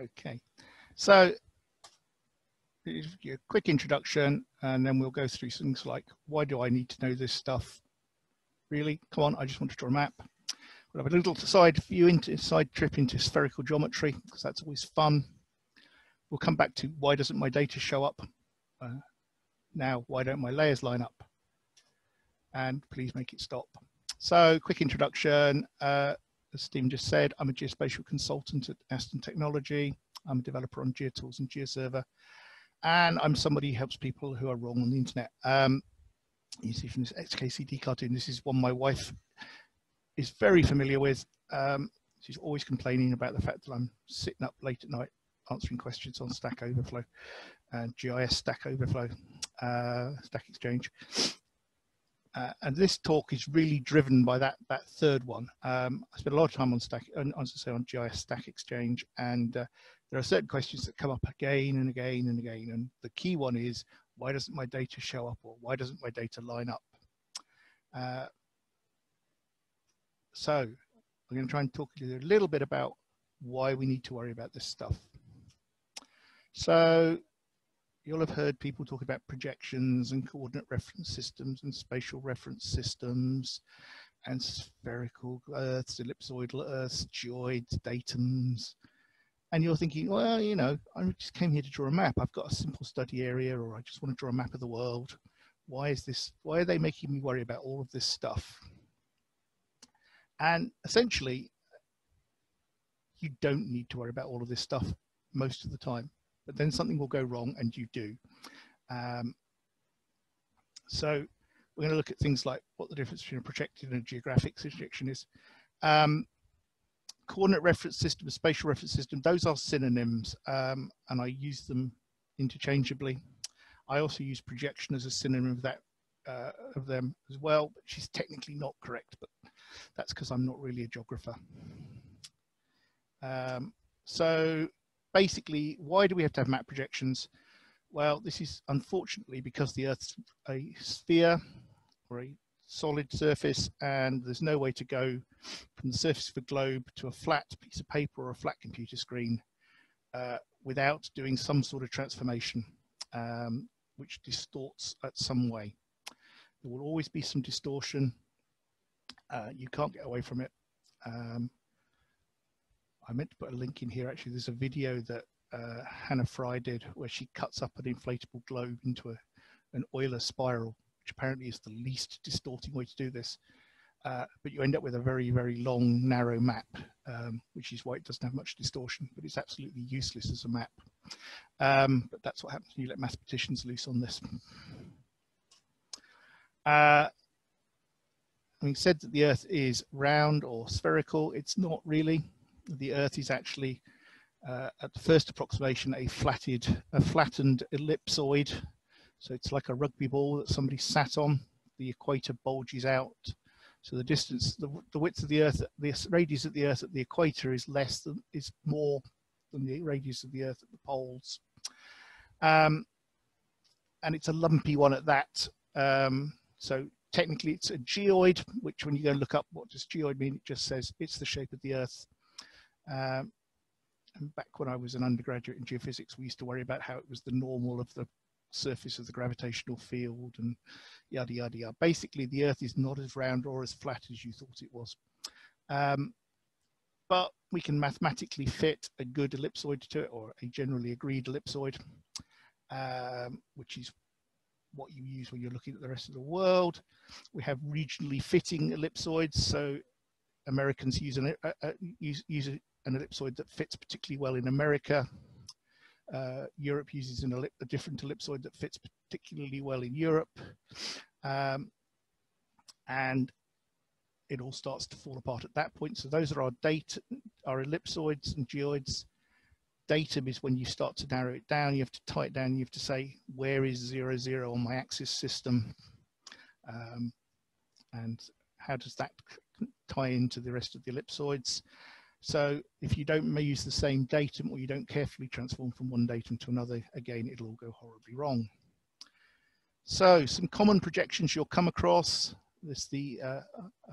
Okay, so a quick introduction and then we'll go through things like why do I need to know this stuff? Really? Come on, I just want to draw a map. We'll have a little side view into side trip into spherical geometry because that's always fun. We'll come back to why doesn't my data show up? Uh, now, why don't my layers line up? And please make it stop. So quick introduction. Uh, as Stephen just said, I'm a geospatial consultant at Astun Technology. I'm a developer on GeoTools and GeoServer and I'm somebody who helps people who are wrong on the internet. Um, you see from this XKCD cartoon, this is one my wife is very familiar with. Um, she's always complaining about the fact that I'm sitting up late at night answering questions on Stack Overflow and GIS Stack Overflow, uh, Stack Exchange. Uh, and this talk is really driven by that that third one. Um, I spent a lot of time on Stack, on, I say, on GIS Stack Exchange, and uh, there are certain questions that come up again and again and again. And the key one is, why doesn't my data show up or why doesn't my data line up? Uh, so I'm going to try and talk to you a little bit about why we need to worry about this stuff. So you'll have heard people talk about projections and coordinate reference systems and spatial reference systems and spherical earths, ellipsoidal earths, geoids, datums, and you're thinking, well, you know, I just came here to draw a map. I've got a simple study area, or I just want to draw a map of the world. Why is this? Why are they making me worry about all of this stuff? And essentially, you don't need to worry about all of this stuff most of the time, but then something will go wrong and you do. Um, so we're going to look at things like what the difference between a projected and a geographic projection is. Um, coordinate reference system, a spatial reference system, those are synonyms um, and I use them interchangeably. I also use projection as a synonym of that uh, of them as well, but she's technically not correct, but that's because I'm not really a geographer. Um, so basically, why do we have to have map projections? Well, this is unfortunately because the Earth's a sphere or a solid surface and there's no way to go from the surface of a globe to a flat piece of paper or a flat computer screen uh, without doing some sort of transformation um, which distorts at some way. There will always be some distortion. Uh, you can't get away from it. Um, I meant to put a link in here actually. There's a video that uh, Hannah Fry did where she cuts up an inflatable globe into a, an Euler spiral which apparently is the least distorting way to do this. Uh, but you end up with a very, very long, narrow map, um, which is why it doesn't have much distortion, but it's absolutely useless as a map. Um, but that's what happens when you let mathematicians loose on this. Uh, said that the Earth is round or spherical, it's not really. The Earth is actually, uh, at the first approximation, a flatted, a flattened ellipsoid so it's like a rugby ball that somebody sat on. The equator bulges out. So the distance, the, the width of the Earth, the radius of the Earth at the equator is less than, is more than the radius of the Earth at the poles. Um, and it's a lumpy one at that. Um, so technically it's a geoid, which when you go and look up what does geoid mean, it just says it's the shape of the Earth. Um, and back when I was an undergraduate in geophysics, we used to worry about how it was the normal of the surface of the gravitational field and yada, yada, yada. Basically, the Earth is not as round or as flat as you thought it was. Um, but we can mathematically fit a good ellipsoid to it or a generally agreed ellipsoid, um, which is what you use when you're looking at the rest of the world. We have regionally fitting ellipsoids. So Americans use an, uh, uh, use, use an ellipsoid that fits particularly well in America. Uh, Europe uses a different ellipsoid that fits particularly well in Europe. Um, and it all starts to fall apart at that point. So those are our data, our ellipsoids and geoids. Datum is when you start to narrow it down. You have to tie it down. You have to say, where is zero, zero on my axis system? Um, and how does that tie into the rest of the ellipsoids? So if you don't use the same datum or you don't carefully transform from one datum to another, again, it'll all go horribly wrong. So some common projections you'll come across. This the uh,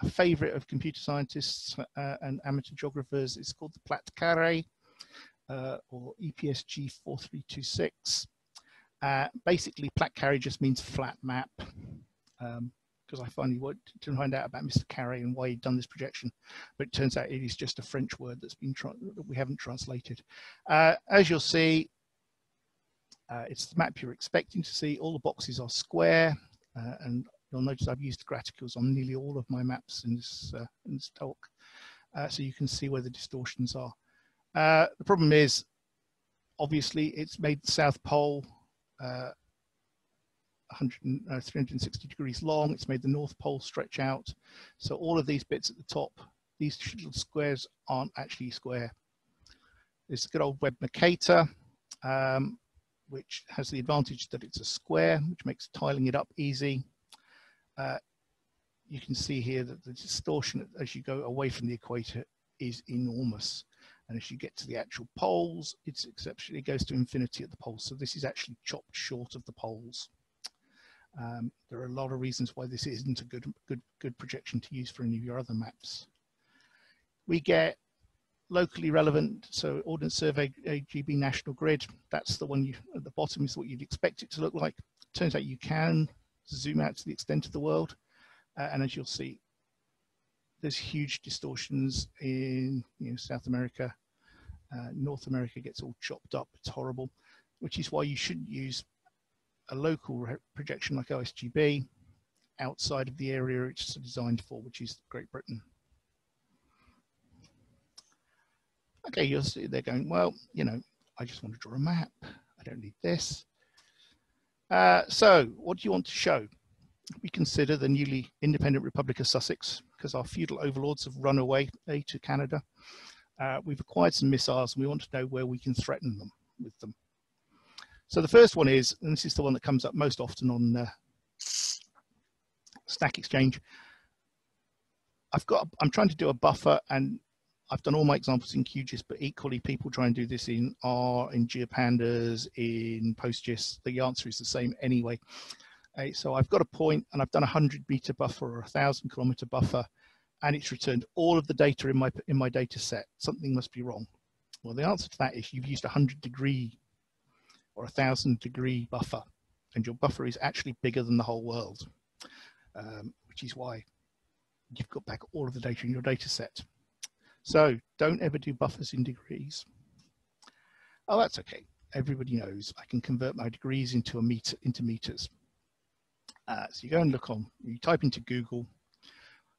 a favorite of computer scientists uh, and amateur geographers. It's called the Plate Carrée. uh, or EPSG 4326. Uh, basically, Plate Carrée just means flat map because I finally wanted to find out about Mr. Carré and why he'd done this projection, but it turns out it is just a French word that's been that we haven't translated. Uh, as you'll see, uh, it's the map you're expecting to see. All the boxes are square, uh, and you'll notice I've used graticules on nearly all of my maps in this, uh, in this talk, uh, so you can see where the distortions are. Uh, the problem is, obviously, it's made the South Pole uh, 100, uh, 360 degrees long. It's made the North Pole stretch out. So all of these bits at the top, these little squares aren't actually square. It's a good old Web Mercator, um, which has the advantage that it's a square, which makes tiling it up easy. Uh, you can see here that the distortion as you go away from the equator is enormous. And as you get to the actual poles, it's exceptionally, it goes to infinity at the poles. So this is actually chopped short of the poles. Um, there are a lot of reasons why this isn't a good, good, good projection to use for any of your other maps. We get locally relevant, so Ordnance Survey AGB National Grid, that's the one you, at the bottom is what you'd expect it to look like. Turns out you can zoom out to the extent of the world. Uh, and as you'll see, there's huge distortions in you know, South America, uh, North America gets all chopped up. It's horrible, which is why you shouldn't use a local projection like OSGB outside of the area it's designed for, which is Great Britain. Okay, you'll see they're going, well, you know, I just want to draw a map. I don't need this. Uh, so what do you want to show? We consider the newly independent Republic of Sussex because our feudal overlords have run away to Canada uh, we've acquired some missiles and we want to know where we can threaten them with them. So the first one is, and this is the one that comes up most often on uh, Stack Exchange. I've got, I'm trying to do a buffer and I've done all my examples in QGIS, but equally people try and do this in R, in GeoPandas, in PostGIS. The answer is the same anyway. Uh, so I've got a point and I've done a 100 meter buffer or a 1,000 kilometer buffer and it's returned all of the data in my, in my data set. Something must be wrong. Well, the answer to that is you've used a 100 degree or a 1000 degree buffer, and your buffer is actually bigger than the whole world, um, which is why you've got back all of the data in your data set. So don't ever do buffers in degrees. Oh, that's okay. Everybody knows I can convert my degrees into a meter into meters. Uh, so you go and look on, you type into Google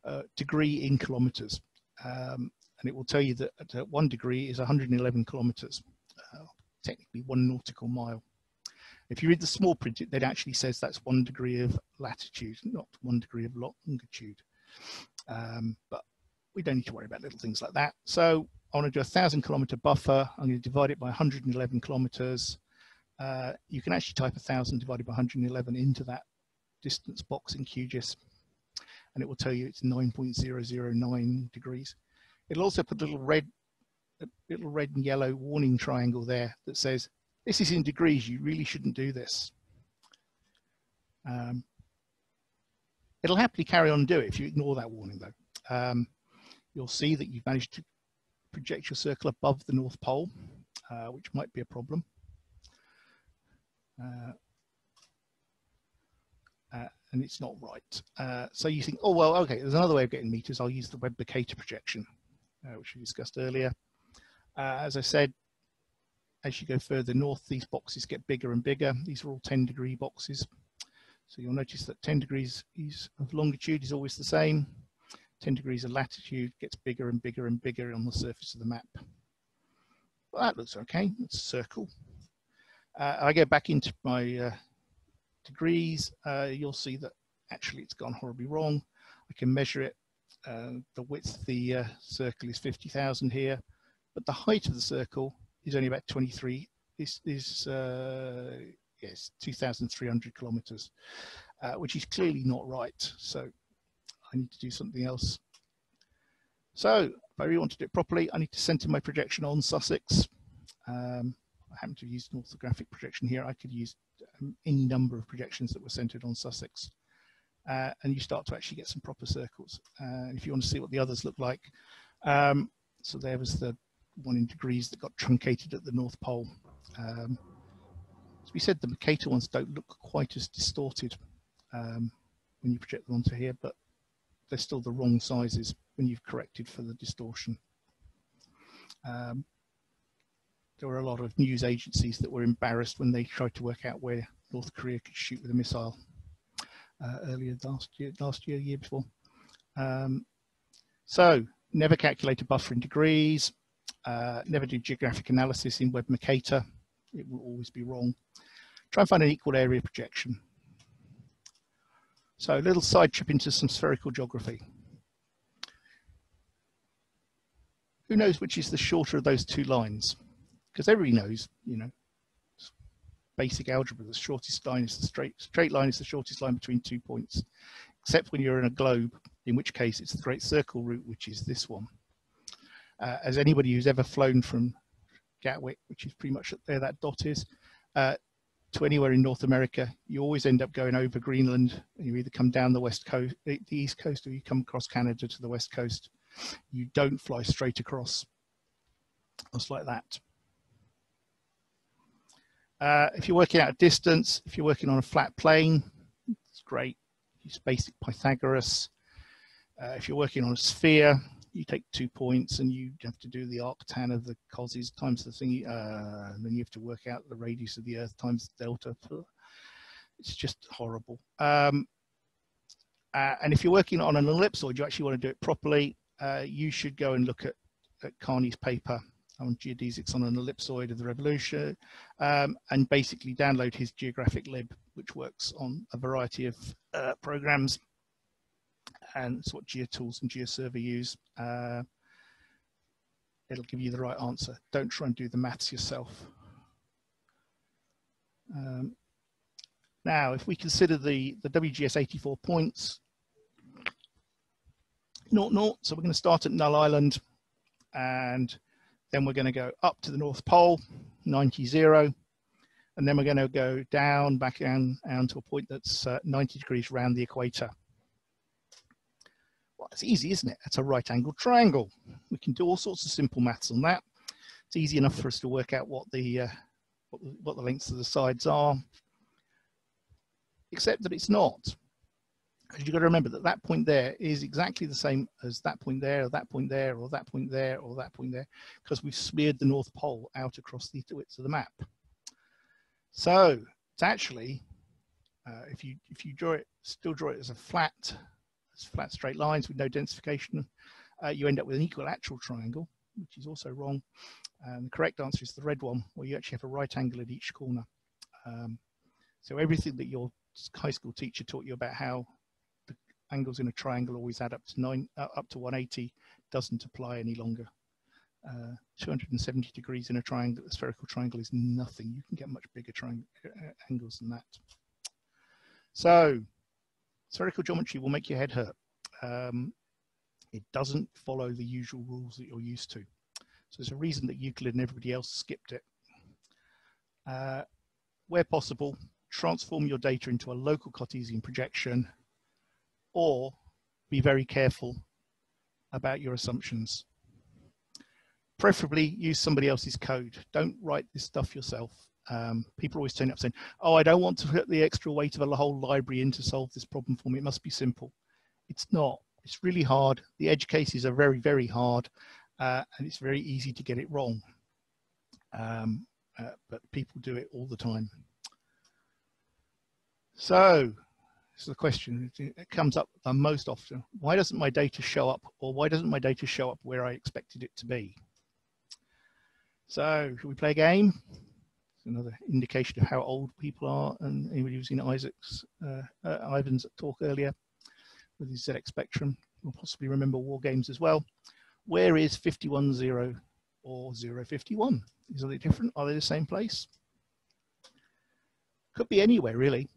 uh, degree in kilometers. Um, and it will tell you that at one degree is 111 kilometers, technically one nautical mile. If you read the small print, it, actually says that's one degree of latitude, not one degree of longitude. Um, but we don't need to worry about little things like that. So I want to do a thousand kilometer buffer. I'm going to divide it by 111 kilometers. Uh, you can actually type a thousand divided by 111 into that distance box in QGIS and it will tell you it's 9.009 degrees. It'll also put a little red, a little red and yellow warning triangle there that says, this is in degrees, you really shouldn't do this. Um, it'll happily carry on and do it if you ignore that warning though. Um, you'll see that you've managed to project your circle above the North Pole, uh, which might be a problem. Uh, uh, and it's not right. Uh, so you think, oh, well, okay, there's another way of getting meters. I'll use the Web Mercator projection, uh, which we discussed earlier. Uh, as I said, as you go further north, these boxes get bigger and bigger. These are all 10 degree boxes. So you'll notice that 10 degrees of longitude is always the same. 10 degrees of latitude gets bigger and bigger and bigger on the surface of the map. Well, that looks okay. It's a circle. Uh, I go back into my uh, degrees, uh, you'll see that actually it's gone horribly wrong. I can measure it. Uh, the width of the uh, circle is 50,000 here, but the height of the circle is only about 23, is, is uh, yes, 2,300 kilometers, uh, which is clearly not right. So I need to do something else. So if I really want to do it properly, I need to center my projection on Sussex. Um, I happen to use an orthographic projection here. I could use um, any number of projections that were centered on Sussex. Uh, and you start to actually get some proper circles. Uh, if you want to see what the others look like. Um, so there was the one in degrees that got truncated at the North Pole. Um, as we said, the Mercator ones don't look quite as distorted um, when you project them onto here, but they're still the wrong sizes when you've corrected for the distortion. Um, there were a lot of news agencies that were embarrassed when they tried to work out where North Korea could shoot with a missile uh, earlier last year, last year, year before. Um, so never calculate a buffer in degrees, uh, never do geographic analysis in Web Mercator. It will always be wrong. Try and find an equal area projection. So a little side trip into some spherical geography. Who knows which is the shorter of those two lines? Because everybody knows, you know, basic algebra, the shortest line is the straight, straight line is the shortest line between two points, except when you're in a globe, in which case it's the great circle route, which is this one. Uh, as anybody who's ever flown from Gatwick, which is pretty much there that dot is, uh, to anywhere in North America, you always end up going over Greenland. You either come down the west coast, the east coast, or you come across Canada to the west coast. You don't fly straight across. It's like that. Uh, if you're working out a distance, if you're working on a flat plane, it's great. Use basic Pythagoras. Uh, if you're working on a sphere, you take two points and you have to do the arctan of the causes times the thing, uh, and then you have to work out the radius of the Earth times delta. It's just horrible. Um, uh, and if you're working on an ellipsoid, you actually want to do it properly. Uh, you should go and look at, at Karney's paper on geodesics on an ellipsoid of the revolution, um, and basically download his GeographicLib, which works on a variety of uh, programs. And it's what GeoTools and GeoServer use. Uh, it'll give you the right answer. Don't try and do the maths yourself. Um, now, if we consider the, the WGS 84 points, naught, naught, so we're going to start at Null Island and then we're going to go up to the North Pole, 90, 0. And then we're going to go down, back down, down to a point that's uh, 90 degrees around the equator. It's easy, isn't it? It's a right angled triangle. We can do all sorts of simple maths on that. It's easy enough for us to work out what the, uh, what the, what the lengths of the sides are, except that it's not Because you've got to remember that that point there is exactly the same as that point there, or that point there, or that point there, or that point there, because we've smeared the North Pole out across the width of the map. So it's actually, uh, if you if you draw it, still draw it as a flat, flat straight lines with no densification, uh, you end up with an equilateral triangle, which is also wrong. And the correct answer is the red one, where you actually have a right angle at each corner. Um, so everything that your high school teacher taught you about how the angles in a triangle always add up to nine, uh, up to 180 doesn't apply any longer. Uh, 270 degrees in a triangle, a spherical triangle is nothing. You can get much bigger triangle uh, angles than that. So spherical geometry will make your head hurt. Um, it doesn't follow the usual rules that you're used to. So there's a reason that Euclid and everybody else skipped it. Uh, where possible, transform your data into a local Cartesian projection or be very careful about your assumptions. Preferably use somebody else's code. Don't write this stuff yourself. Um, people always turn up saying, oh, I don't want to put the extra weight of a whole library in to solve this problem for me. It must be simple. It's not. It's really hard. The edge cases are very, very hard, uh, and it's very easy to get it wrong. Um, uh, but people do it all the time. So this is the question it comes up most often. Why doesn't my data show up or why doesn't my data show up where I expected it to be? So should we play a game? Another indication of how old people are and anybody who's seen Isaac's, uh, uh, Ivan's talk earlier with his ZX Spectrum will possibly remember war games as well. Where is 510 or 051? Is they different? Are they the same place? Could be anywhere really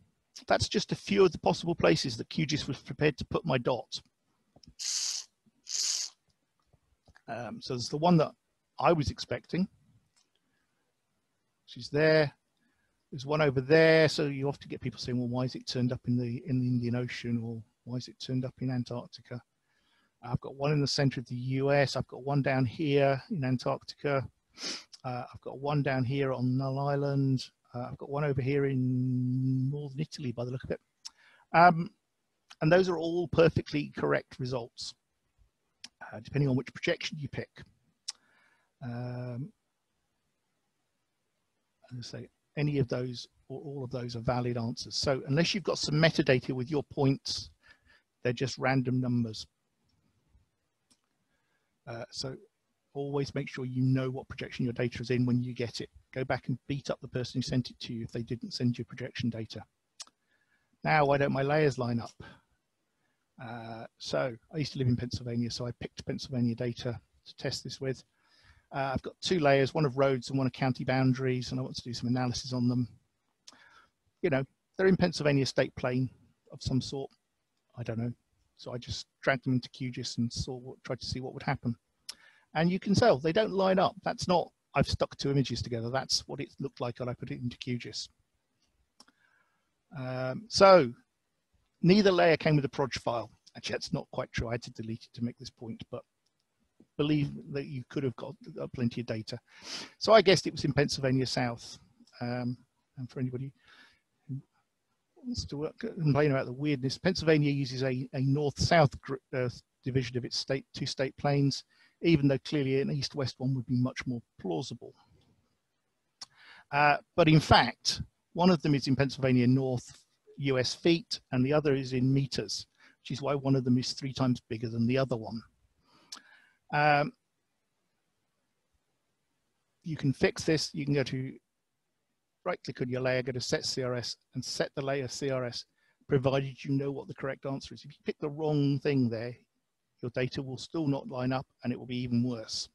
that's just a few of the possible places that QGIS was prepared to put my dot. Um, so there's the one that I was expecting. She's there. There's one over there. So you often get people saying, well, why is it turned up in the in the Indian Ocean or why is it turned up in Antarctica? I've got one in the center of the US. I've got one down here in Antarctica. Uh, I've got one down here on Null Island. Uh, I've got one over here in northern Italy by the look of it. Um, and those are all perfectly correct results, uh, depending on which projection you pick. Um, say any of those or all of those are valid answers. So unless you've got some metadata with your points, they're just random numbers. Uh, so always make sure you know what projection your data is in when you get it. Go back and beat up the person who sent it to you if they didn't send you projection data. Now, why don't my layers line up? Uh, so I used to live in Pennsylvania, so I picked Pennsylvania data to test this with. Uh, I've got two layers, one of roads and one of county boundaries, and I want to do some analysis on them. You know, they're in Pennsylvania state plane of some sort. I don't know. So I just dragged them into QGIS and saw what, tried to see what would happen. And you can tell they don't line up. That's not, I've stuck two images together. That's what it looked like when I put it into QGIS. Um, so neither layer came with a proj file. Actually, that's not quite true. I had to delete it to make this point, but believe that you could have got plenty of data. So I guessed it was in Pennsylvania South. Um, and for anybody who wants to work, complain about the weirdness, Pennsylvania uses a, a north-south uh, division of its state two state planes even though clearly an east-west one would be much more plausible. Uh, but in fact, one of them is in Pennsylvania North US feet and the other is in meters, which is why one of them is three times bigger than the other one. Um, you can fix this. You can go to right click on your layer, go to set CRS and set the layer CRS, provided you know what the correct answer is. If you pick the wrong thing there, your data will still not line up and it will be even worse.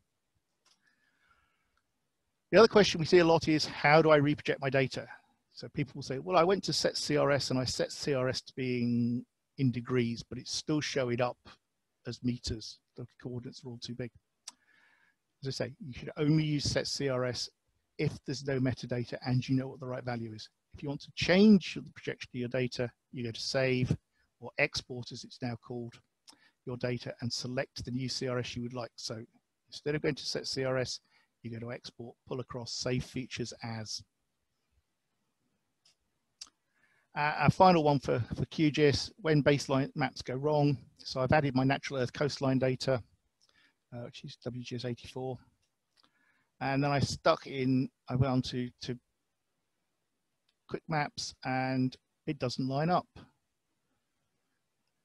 The other question we see a lot is, how do I reproject my data? So people will say, well, I went to set CRS and I set CRS to being in degrees, but it's still showing up as meters. The coordinates are all too big. As I say, you should only use set CRS if there's no metadata and you know what the right value is. If you want to change the projection of your data, you go to save or export as it's now called, your data and select the new CRS you would like. So instead of going to set CRS, you go to export, pull across, save features as. Uh, our final one for, for QGIS, when baseline maps go wrong. So I've added my natural earth coastline data, uh, which is WGS 84. And then I stuck in, I went on to, to quick maps and it doesn't line up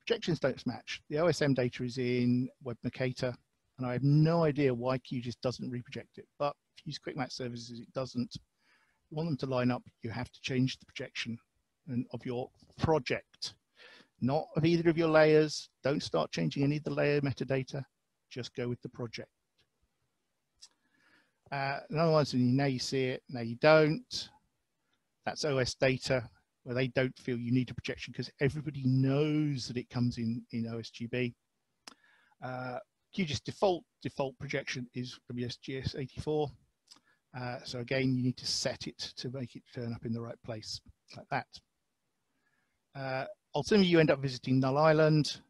projections don't match. The OSM data is in Web Mercator, and I have no idea why QGIS doesn't reproject it. But if you use QuickMapServices, it doesn't. You want them to line up, you have to change the projection of your project, not of either of your layers. Don't start changing any of the layer metadata. Just go with the project. Uh, another now you see it, now you don't. That's OS data where they don't feel you need a projection because everybody knows that it comes in in OSGB. Uh, QGIS default default projection is WSGS 84. Uh, so again, you need to set it to make it turn up in the right place, like that. Uh, ultimately, you end up visiting Null Island.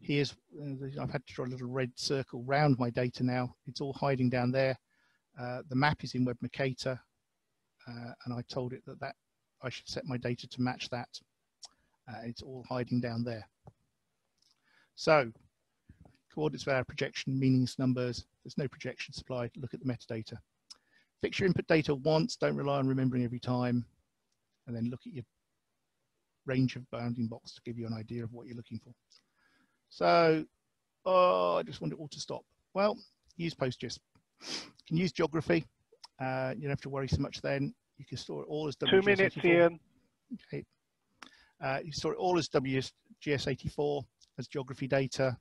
Here's, uh, I've had to draw a little red circle round my data now. It's all hiding down there. Uh, the map is in Web Mercator, uh, and I told it that that I should set my data to match that. Uh, it's all hiding down there. So coordinates without projection, meaningless numbers. There's no projection supplied. Look at the metadata. Fix your input data once. Don't rely on remembering every time. And then look at your range of bounding box to give you an idea of what you're looking for. So, oh, I just want it all to stop. Well, use PostGIS. You can use geography. Uh, you don't have to worry so much then. You can store it all as WGS84. Two minutes, Ian. Okay. Uh, you store it all as WGS84 as geography data.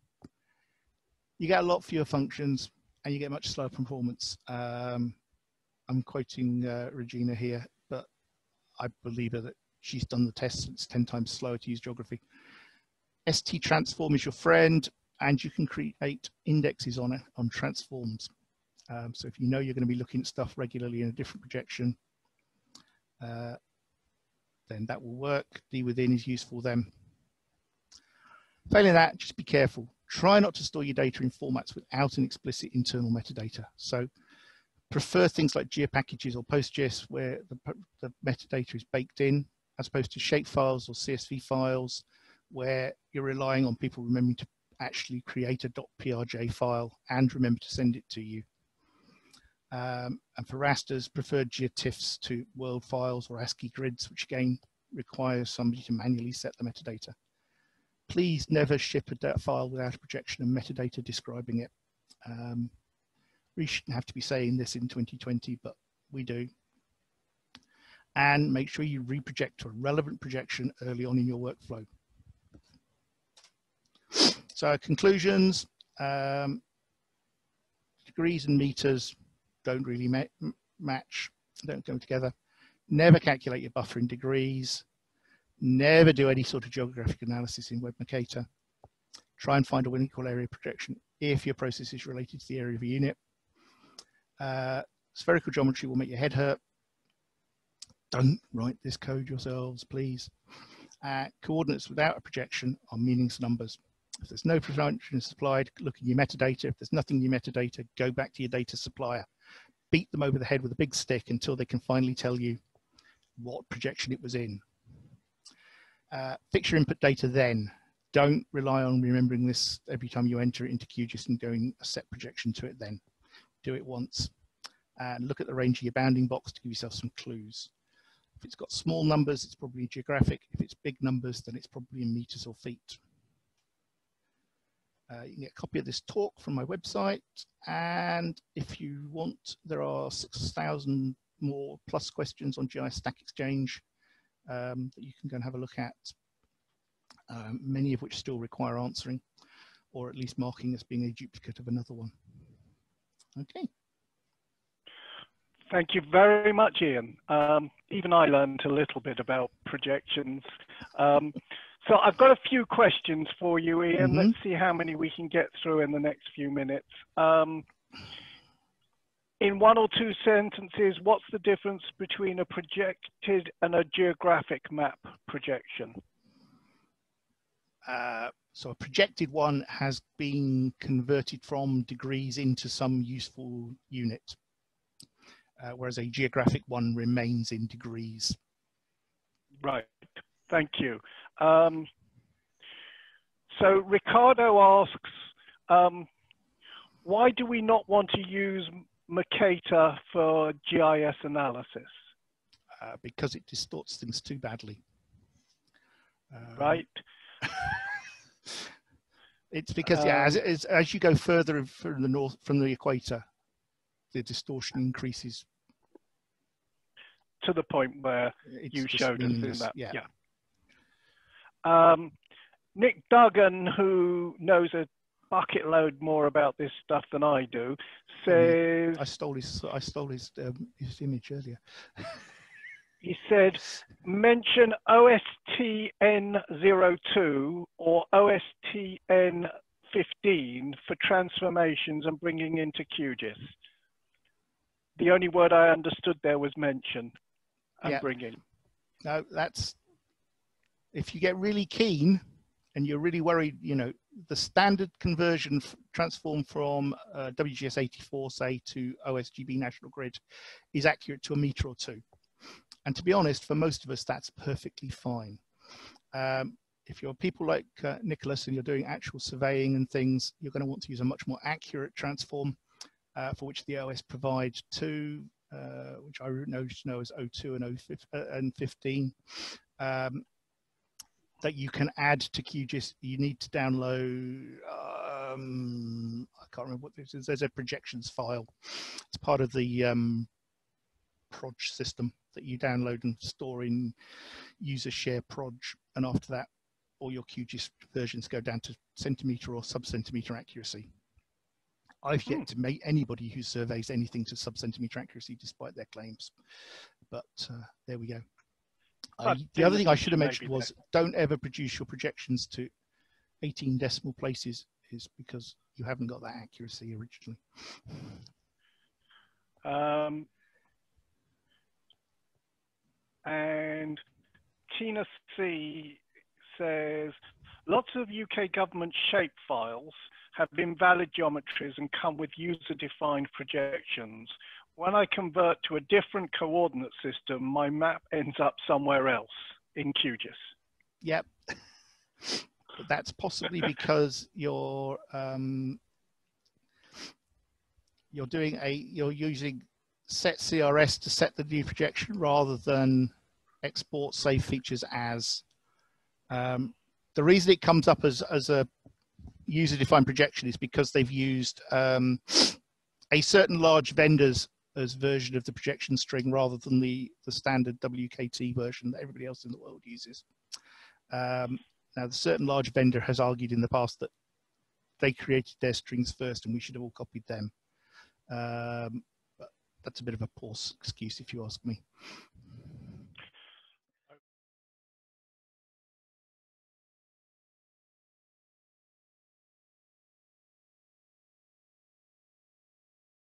You get a lot fewer functions and you get much slower performance. Um, I'm quoting uh, Regina here, but I believe that she's done the tests. It's 10 times slower to use geography. ST_Transform is your friend and you can create indexes on it on transforms. Um, so if you know you're going to be looking at stuff regularly in a different projection, uh, then that will work. D within is useful then. Failing that, just be careful. Try not to store your data in formats without an explicit internal metadata. So prefer things like GeoPackages or PostGIS where the, the metadata is baked in as opposed to shape files or CSV files where you're relying on people remembering to actually create a .prj file and remember to send it to you. Um, and for rasters, preferred GeoTIFFs to world files or ASCII grids, which again requires somebody to manually set the metadata. Please never ship a file without a projection and metadata describing it. Um, we shouldn't have to be saying this in 2020, but we do. And make sure you reproject to a relevant projection early on in your workflow. So conclusions, um, degrees and meters don't really ma match, don't go together. Never calculate your buffer in degrees. Never do any sort of geographic analysis in WebMercator. Try and find a equal area projection if your process is related to the area of a unit. Uh, spherical geometry will make your head hurt. Don't write this code yourselves, please. Uh, coordinates without a projection are meaningless numbers. If there's no projection supplied, look in your metadata. If there's nothing in your metadata, go back to your data supplier. Beat them over the head with a big stick until they can finally tell you what projection it was in. Uh, fix your input data then. Don't rely on remembering this every time you enter it into QGIS and doing a set projection to it then. Do it once. And look at the range of your bounding box to give yourself some clues. If it's got small numbers, it's probably geographic. If it's big numbers, then it's probably in meters or feet. Uh, you can get a copy of this talk from my website. And if you want, there are 6,000 more plus questions on GIS Stack Exchange um, that you can go and have a look at, um, many of which still require answering, or at least marking as being a duplicate of another one. Okay. Thank you very much, Ian. Um, even I learned a little bit about projections. Um, so I've got a few questions for you, Ian. Mm -hmm. Let's see how many we can get through in the next few minutes. Um, in one or two sentences, what's the difference between a projected and a geographic map projection? Uh, so a projected one has been converted from degrees into some useful unit, uh, whereas a geographic one remains in degrees. Right, thank you. Um, so Ricardo asks, um, why do we not want to use Mercator for GIS analysis? Uh, because it distorts things too badly. Um, right. it's because yeah, as, um, as, as you go further from the north from the equator, the distortion increases to the point where it's you showed us in that. Yeah. yeah. Um, Nick Duggan, who knows a bucket load more about this stuff than I do, says. I stole his. I stole his um, his image earlier. he said, mention OSTN02 or OSTN15 for transformations and bringing into QGIS. The only word I understood there was mention and yeah. bringing. No, that's if you get really keen and you're really worried, you know, the standard conversion transform from uh, WGS84, say, to OSGB National Grid is accurate to a meter or two. And to be honest, for most of us, that's perfectly fine. Um, if you're people like uh, Nicholas and you're doing actual surveying and things, you're going to want to use a much more accurate transform uh, for which the OS provides two, uh, which I know, know as 02 and, 05, uh, and 15. Um, that you can add to QGIS, you need to download, um, I can't remember what this is, there's a projections file. It's part of the um, Proj system that you download and store in user share Proj. And after that, all your QGIS versions go down to centimeter or sub-centimeter accuracy. I've yet hmm. to meet anybody who surveys anything to sub-centimeter accuracy despite their claims. But uh, there we go the other thing I should have mentioned was don't ever produce your projections to 18 decimal places is because you haven't got that accuracy originally. Um, and Tina C says, lots of UK government shape files have invalid geometries and come with user-defined projections. When I convert to a different coordinate system, my map ends up somewhere else in QGIS. Yep. That's possibly because you're um, you're doing a you're using set CRS to set the new projection rather than export save features as. Um, the reason it comes up as as a user-defined projection is because they've used um, a certain large vendor's as version of the projection string rather than the, the standard WKT version that everybody else in the world uses. Um, now, the certain large vendor has argued in the past that they created their strings first and we should have all copied them. Um, but that's a bit of a poor excuse if you ask me.